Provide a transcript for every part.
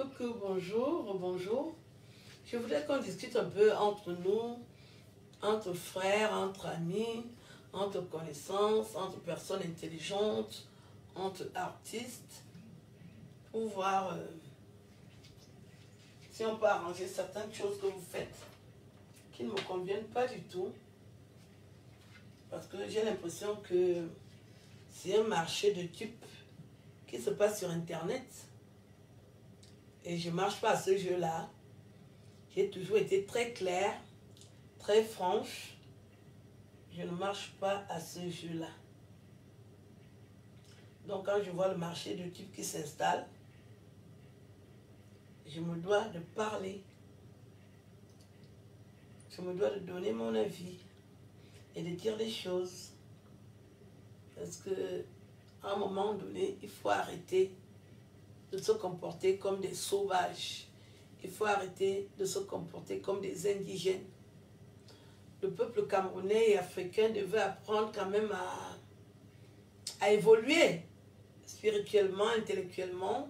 Coucou, bonjour, bonjour. Je voudrais qu'on discute un peu entre nous, entre frères, entre amis, entre connaissances, entre personnes intelligentes, entre artistes, pour voir euh, si on peut arranger certaines choses que vous faites qui ne me conviennent pas du tout. Parce que j'ai l'impression que c'est un marché de type qui se passe sur Internet. Et je ne marche pas à ce jeu-là. J'ai toujours été très claire, très franche. Je ne marche pas à ce jeu-là. Donc quand je vois le marché de type qui s'installe, je me dois de parler. Je me dois de donner mon avis et de dire les choses. Parce que à un moment donné, il faut arrêter de se comporter comme des sauvages. Il faut arrêter de se comporter comme des indigènes. Le peuple camerounais et africain devait apprendre quand même à, à évoluer spirituellement, intellectuellement,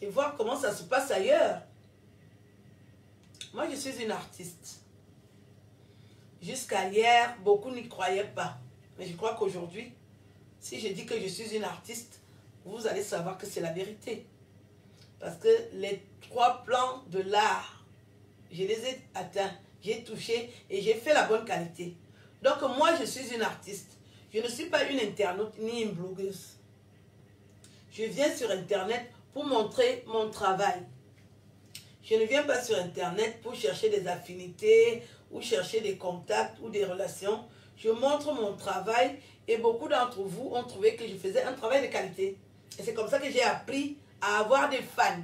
et voir comment ça se passe ailleurs. Moi, je suis une artiste. Jusqu'à hier, beaucoup n'y croyaient pas. Mais je crois qu'aujourd'hui, si je dis que je suis une artiste, vous allez savoir que c'est la vérité. Parce que les trois plans de l'art, je les ai atteints, j'ai touché et j'ai fait la bonne qualité. Donc moi, je suis une artiste. Je ne suis pas une internaute ni une blogueuse. Je viens sur Internet pour montrer mon travail. Je ne viens pas sur Internet pour chercher des affinités ou chercher des contacts ou des relations. Je montre mon travail et beaucoup d'entre vous ont trouvé que je faisais un travail de qualité. Et c'est comme ça que j'ai appris à avoir des fans.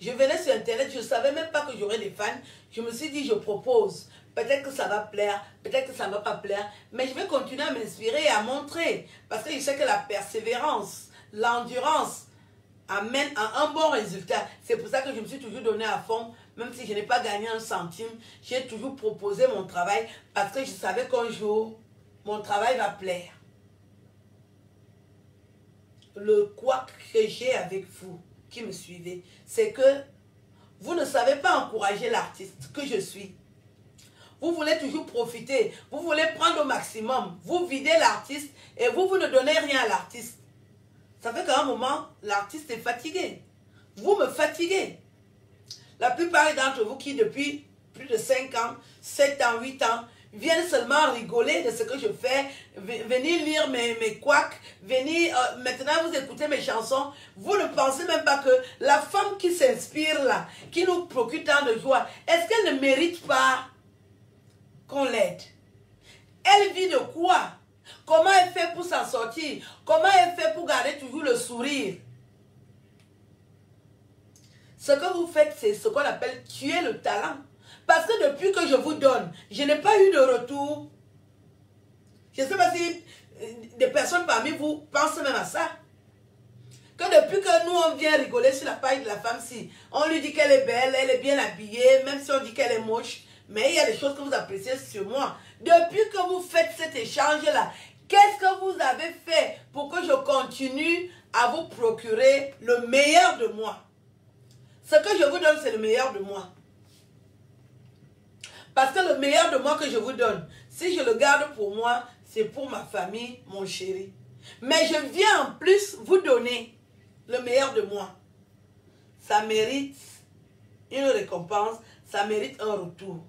Je venais sur Internet, je ne savais même pas que j'aurais des fans. Je me suis dit, je propose. Peut-être que ça va plaire, peut-être que ça ne va pas plaire. Mais je vais continuer à m'inspirer et à montrer. Parce que je sais que la persévérance, l'endurance amène à un bon résultat. C'est pour ça que je me suis toujours donné à fond. Même si je n'ai pas gagné un centime, j'ai toujours proposé mon travail parce que je savais qu'un jour, mon travail va plaire le quoi que j'ai avec vous qui me suivez, c'est que vous ne savez pas encourager l'artiste que je suis. Vous voulez toujours profiter, vous voulez prendre au maximum, vous videz l'artiste et vous, vous ne donnez rien à l'artiste. Ça fait qu'à un moment, l'artiste est fatigué. Vous me fatiguez. La plupart d'entre vous qui depuis plus de 5 ans, 7 ans, 8 ans, viennent seulement rigoler de ce que je fais, venir lire mes, mes couacs, venir euh, maintenant vous écouter mes chansons. Vous ne pensez même pas que la femme qui s'inspire là, qui nous procure tant de joie, est-ce qu'elle ne mérite pas qu'on l'aide? Elle vit de quoi? Comment elle fait pour s'en sortir? Comment elle fait pour garder toujours le sourire? Ce que vous faites, c'est ce qu'on appelle tuer le talent. Parce que depuis que je vous donne, je n'ai pas eu de retour. Je ne sais pas si euh, des personnes parmi vous pensent même à ça. Que depuis que nous, on vient rigoler sur la page de la femme, on lui dit qu'elle est belle, elle est bien habillée, même si on dit qu'elle est moche, mais il y a des choses que vous appréciez sur moi. Depuis que vous faites cet échange-là, qu'est-ce que vous avez fait pour que je continue à vous procurer le meilleur de moi? Ce que je vous donne, c'est le meilleur de moi. Parce que le meilleur de moi que je vous donne, si je le garde pour moi, c'est pour ma famille, mon chéri. Mais je viens en plus vous donner le meilleur de moi. Ça mérite une récompense, ça mérite un retour.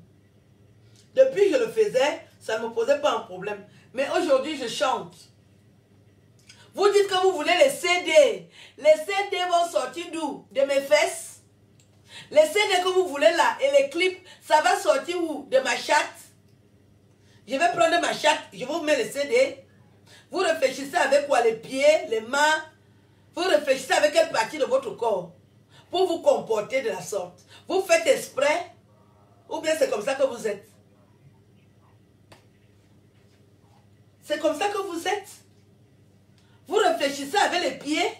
Depuis que je le faisais, ça ne me posait pas un problème. Mais aujourd'hui, je chante. Vous dites que vous voulez les CD. Les CD vont sortir d'où? De mes fesses? Les CD que vous voulez là et les clips, ça va sortir où? De ma chatte. Je vais prendre ma chatte, je vous mets les CD. Vous réfléchissez avec quoi? Les pieds, les mains. Vous réfléchissez avec quelle partie de votre corps pour vous comporter de la sorte. Vous faites exprès ou bien c'est comme ça que vous êtes? C'est comme ça que vous êtes? Vous réfléchissez avec les pieds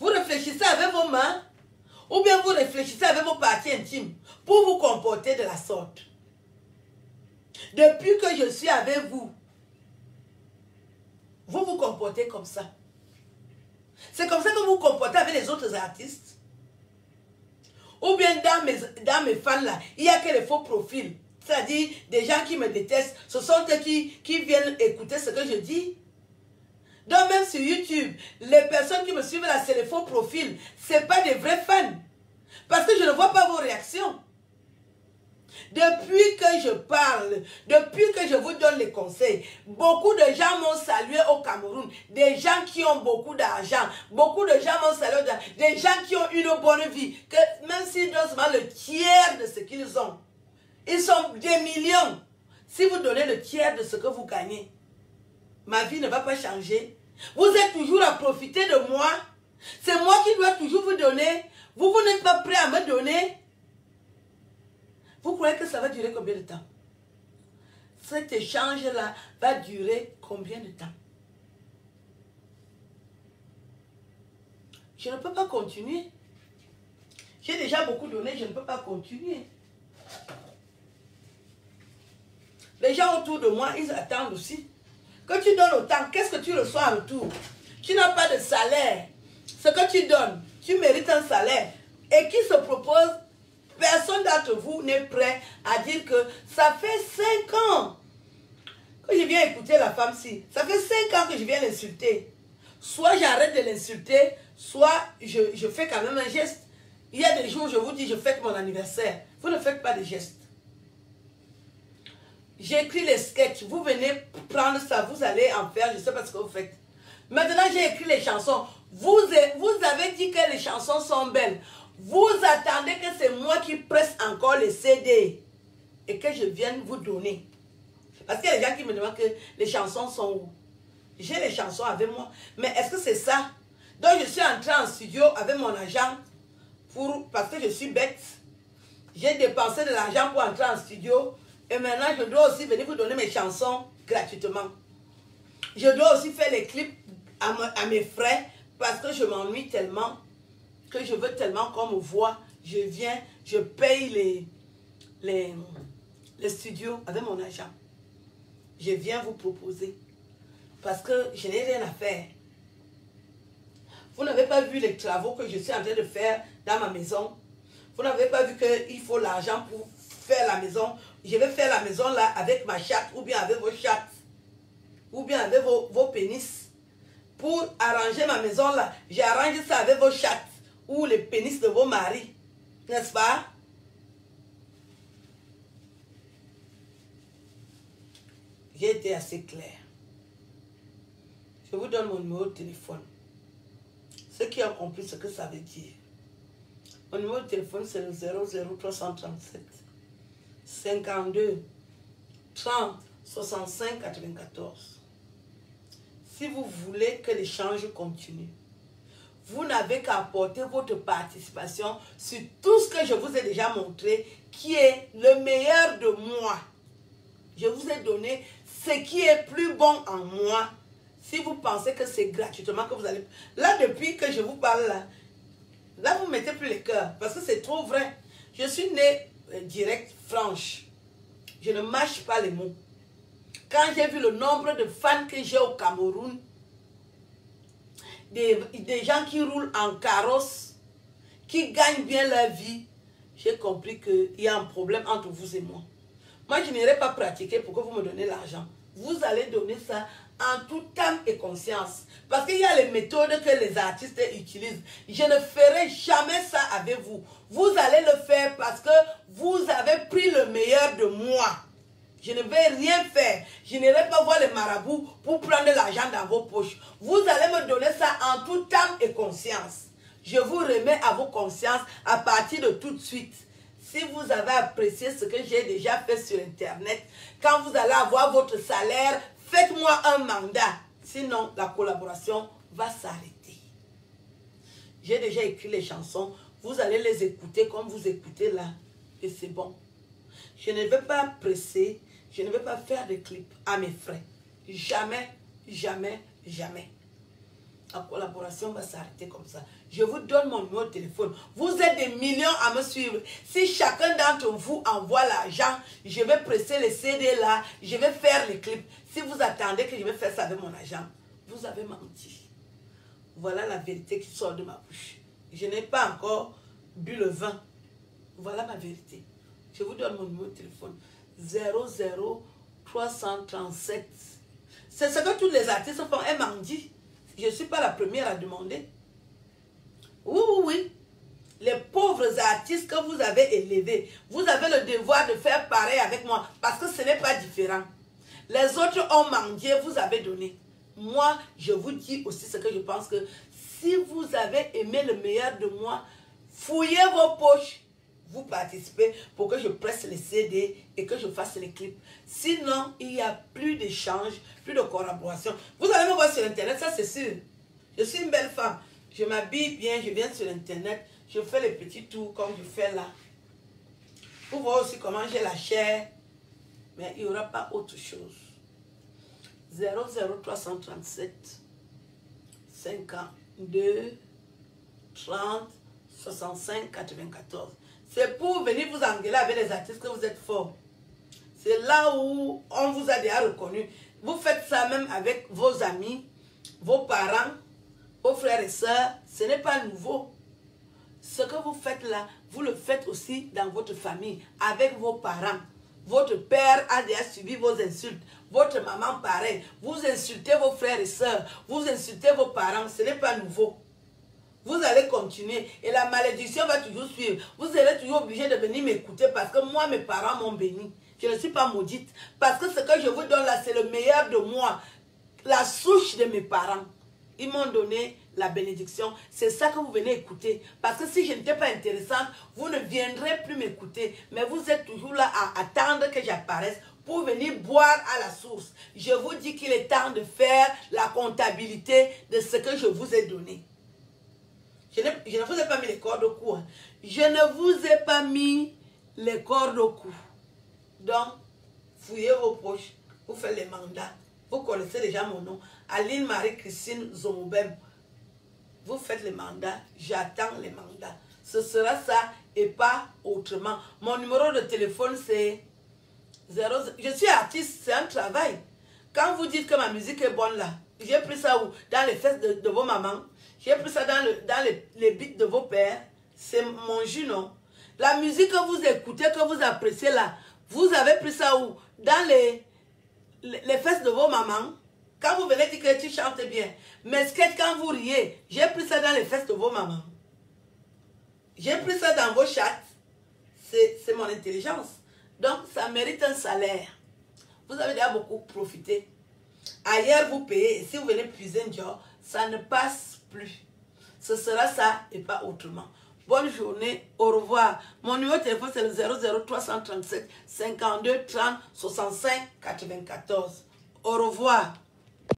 Vous réfléchissez avec vos mains ou bien vous réfléchissez avec vos parties intimes pour vous comporter de la sorte. Depuis que je suis avec vous, vous vous comportez comme ça. C'est comme ça que vous vous comportez avec les autres artistes. Ou bien dans mes, dans mes fans là, il n'y a que les faux profils. C'est-à-dire des gens qui me détestent. Ce sont eux qui, qui viennent écouter ce que je dis. Donc même sur YouTube, les personnes qui me suivent là, c'est les faux profils. Ce pas des vrais fans. Parce que je ne vois pas vos réactions. Depuis que je parle, depuis que je vous donne les conseils, beaucoup de gens m'ont salué au Cameroun. Des gens qui ont beaucoup d'argent. Beaucoup de gens m'ont salué. Des gens qui ont une bonne vie. Même s'ils donnent seulement le tiers de ce qu'ils ont. Ils sont des millions. Si vous donnez le tiers de ce que vous gagnez, ma vie ne va pas changer. Vous êtes toujours à profiter de moi. C'est moi qui dois toujours vous donner. Vous, vous n'êtes pas prêt à me donner. Vous croyez que ça va durer combien de temps? Cet échange-là va durer combien de temps? Je ne peux pas continuer. J'ai déjà beaucoup donné, je ne peux pas continuer. Les gens autour de moi, ils attendent aussi. Que tu donnes autant, qu'est-ce que tu reçois en retour? Tu n'as pas de salaire. Ce que tu donnes, tu mérites un salaire. Et qui se propose Personne d'entre vous n'est prêt à dire que ça fait 5 ans que je viens écouter la femme-ci. Ça fait 5 ans que je viens l'insulter. Soit j'arrête de l'insulter, soit je, je, fais quand même un geste. Il y a des jours, je vous dis, je fête mon anniversaire. Vous ne faites pas de gestes. J'écris les sketchs. Vous venez prendre ça, vous allez en faire, je ne sais pas ce que vous faites. Maintenant, j'ai écrit les chansons. Vous, avez dit que les chansons sont belles. Vous attendez que c'est moi qui presse encore les CD et que je vienne vous donner. Parce qu'il y a des gens qui me demandent que les chansons sont où? J'ai les chansons avec moi. Mais est-ce que c'est ça? Donc je suis entré en studio avec mon agent pour, parce que je suis bête. J'ai dépensé de l'argent pour entrer en studio. Et maintenant, je dois aussi venir vous donner mes chansons gratuitement. Je dois aussi faire les clips à, mes frais parce que je m'ennuie tellement que je veux tellement qu'on me voit. Je viens, je paye les, les, les studios avec mon agent. Je viens vous proposer. Parce que je n'ai rien à faire. Vous n'avez pas vu les travaux que je suis en train de faire dans ma maison. Vous n'avez pas vu qu'il faut l'argent pour faire la maison. Je vais faire la maison là avec ma chatte ou bien avec vos chattes. Ou bien avec vos, vos pénis. Pour arranger ma maison là, j'arrange ça avec vos chattes ou les pénis de vos maris. N'est-ce pas? J'ai été assez clair. Je vous donne mon numéro de téléphone. Ceux qui ont compris ce que ça veut dire. Mon numéro de téléphone, c'est le 00337 52 30 65 94. Si vous voulez que l'échange continue, vous n'avez qu'à apporter votre participation sur tout ce que je vous ai déjà montré, qui est le meilleur de moi. Je vous ai donné ce qui est plus bon en moi. Si vous pensez que c'est gratuitement que vous allez... Là, depuis que je vous parle, là, là vous mettez plus les cœurs, parce que c'est trop vrai. Je suis née euh, direct, franche. Je ne mâche pas les mots. Quand j'ai vu le nombre de fans que j'ai au Cameroun, des, gens qui roulent en carrosse, qui gagnent bien leur vie, j'ai compris qu'il y a un problème entre vous et moi. Moi, je n'irai pas pratiquer pour que vous me donnez l'argent. Vous allez donner ça en toute âme et conscience. Parce qu'il y a les méthodes que les artistes utilisent. Je ne ferai jamais ça avec vous. Vous allez le faire parce que vous avez pris le meilleur de moi. Je ne vais rien faire. Je n'irai pas voir les marabouts pour prendre l'argent dans vos poches. Vous allez me donner ça en toute âme et conscience. Je vous remets à vos consciences à partir de tout de suite. Si vous avez apprécié ce que j'ai déjà fait sur Internet, quand vous allez avoir votre salaire, faites-moi un mandat. Sinon, la collaboration va s'arrêter. J'ai déjà écrit les chansons. Vous allez les écouter comme vous écoutez là. Et c'est bon. Je ne vais pas presser je ne vais pas faire de clips à mes frais. Jamais, jamais, jamais. La collaboration va s'arrêter comme ça. Je vous donne mon numéro de téléphone. Vous êtes des millions à me suivre. Si chacun d'entre vous envoie l'argent, je vais presser les CD là, je vais faire les clips. Si vous attendez que je vais faire ça avec mon agent, vous avez menti. Voilà la vérité qui sort de ma bouche. Je n'ai pas encore bu le vin Voilà ma vérité. Je vous donne mon numéro de téléphone. 00 337. C'est ce que tous les artistes font. Elle m'en. Je ne suis pas la première à demander. Oui, oui, oui. Les pauvres artistes que vous avez élevés, vous avez le devoir de faire pareil avec moi parce que ce n'est pas différent. Les autres ont mendié, vous avez donné. Moi, je vous dis aussi ce que je pense que si vous avez aimé le meilleur de moi, fouillez vos poches, vous participez pour que je presse les CD et que je fasse les clips. Sinon, il n'y a plus d'échange, plus de collaboration. Vous allez me voir sur Internet, ça c'est sûr. Je suis une belle femme. Je m'habille bien, je viens sur Internet, je fais les petits tours comme je fais là. Pour voir aussi comment j'ai la chair. Mais il n'y aura pas autre chose. 00337 52 30 65 94. C'est pour venir vous engueuler avec les artistes que vous êtes forts. C'est là où on vous a déjà reconnu. Vous faites ça même avec vos amis, vos parents, vos frères et sœurs. Ce n'est pas nouveau. Ce que vous faites là, vous le faites aussi dans votre famille, avec vos parents. Votre père a déjà subi vos insultes. Votre maman pareil. Vous insultez vos frères et sœurs. Vous insultez vos parents. Ce n'est pas nouveau. Vous allez continuer et la malédiction va toujours suivre. Vous serez toujours obligé de venir m'écouter parce que moi, mes parents m'ont béni. Je ne suis pas maudite. Parce que ce que je vous donne là, c'est le meilleur de moi. La souche de mes parents. Ils m'ont donné la bénédiction. C'est ça que vous venez écouter. Parce que si je n'étais pas intéressante, vous ne viendrez plus m'écouter. Mais vous êtes toujours là à attendre que j'apparaisse pour venir boire à la source. Je vous dis qu'il est temps de faire la comptabilité de ce que je vous ai donné. Je ne, vous ai pas mis les cordes au cou. Hein. Je ne vous ai pas mis les cordes au cou. Donc, fouillez vos poches. Vous faites les mandats. Vous connaissez déjà mon nom. Aline Marie-Christine Zomobem. Vous faites les mandats. J'attends les mandats. Ce sera ça et pas autrement. Mon numéro de téléphone, c'est 0... Je suis artiste, c'est un travail. Quand vous dites que ma musique est bonne là, j'ai pris ça où? Dans les fesses de vos mamans j'ai pris ça dans, le, dans les, les bits de vos pères. C'est mon jus, non? La musique que vous écoutez, que vous appréciez là, vous avez pris ça où? Dans les, les, fesses de vos mamans. Quand vous venez dire que tu chantes bien. Mais quand vous riez, j'ai pris ça dans les fesses de vos mamans. J'ai pris ça dans vos chats. C'est mon intelligence. Donc, ça mérite un salaire. Vous avez déjà beaucoup profité. Ailleurs, vous payez. Si vous venez puiser un job, ça ne passe plus. Ce sera ça et pas autrement. Bonne journée, au revoir. Mon numéro de téléphone c'est le 00337 52 30 65 94. Au revoir.